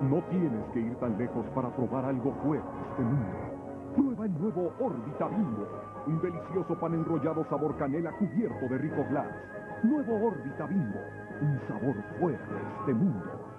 No tienes que ir tan lejos para probar algo fuera de este mundo. Prueba el nuevo Orbita Bimbo, un delicioso pan enrollado sabor canela cubierto de rico glass. Nuevo Orbita Bimbo, un sabor fuera de este mundo.